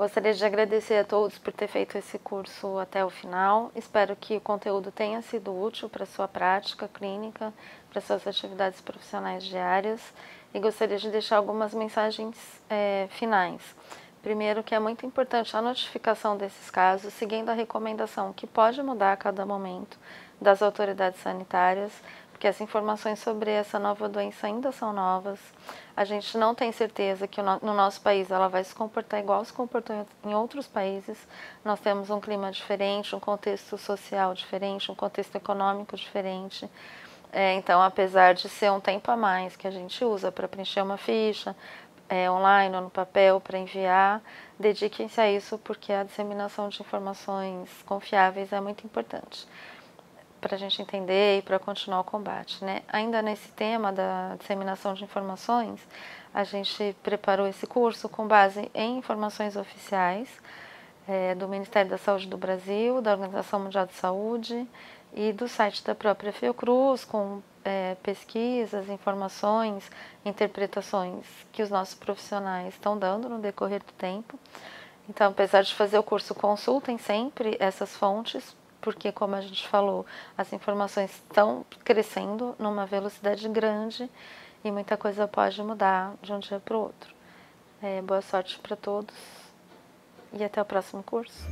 gostaria de agradecer a todos por ter feito esse curso até o final. Espero que o conteúdo tenha sido útil para sua prática clínica, para suas atividades profissionais diárias e gostaria de deixar algumas mensagens é, finais. Primeiro, que é muito importante a notificação desses casos, seguindo a recomendação que pode mudar a cada momento das autoridades sanitárias porque as informações sobre essa nova doença ainda são novas. A gente não tem certeza que no nosso país ela vai se comportar igual se comportou em outros países. Nós temos um clima diferente, um contexto social diferente, um contexto econômico diferente. É, então, apesar de ser um tempo a mais que a gente usa para preencher uma ficha, é, online ou no papel para enviar, dediquem-se a isso porque a disseminação de informações confiáveis é muito importante para a gente entender e para continuar o combate. Né? Ainda nesse tema da disseminação de informações, a gente preparou esse curso com base em informações oficiais é, do Ministério da Saúde do Brasil, da Organização Mundial de Saúde e do site da própria Fiocruz, com é, pesquisas, informações, interpretações que os nossos profissionais estão dando no decorrer do tempo. Então, apesar de fazer o curso, consultem sempre essas fontes porque, como a gente falou, as informações estão crescendo numa velocidade grande e muita coisa pode mudar de um dia para o outro. É, boa sorte para todos e até o próximo curso.